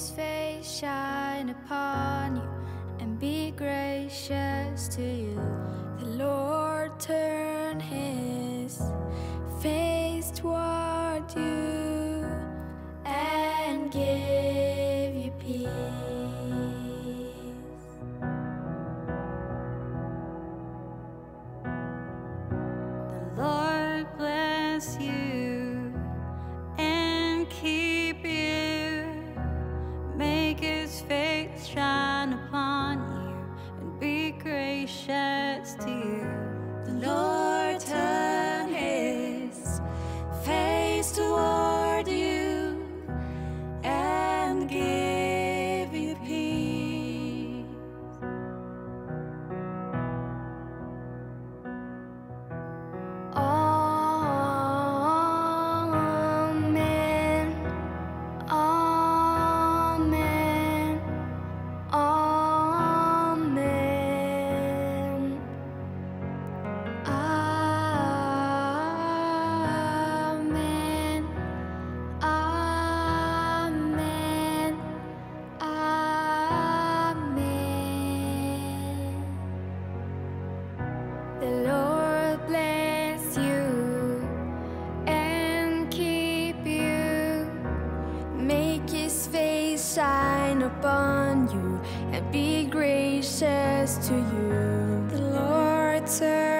his face shine upon you and be gracious to you. The Lord turn his face toward you and give you peace. The Lord bless you his face shine upon you and be gracious to you. The Lord shine upon you and be gracious to you. The Lord turn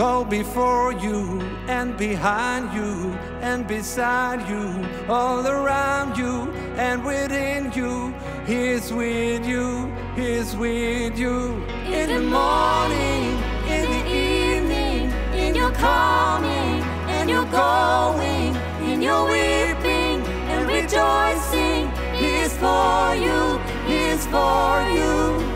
go before you and behind you and beside you, all around you and within you. He's with you, He's with you. In the morning, in the evening, in your coming and your going, in your weeping and rejoicing. He is for you, He is for you.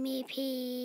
me pee.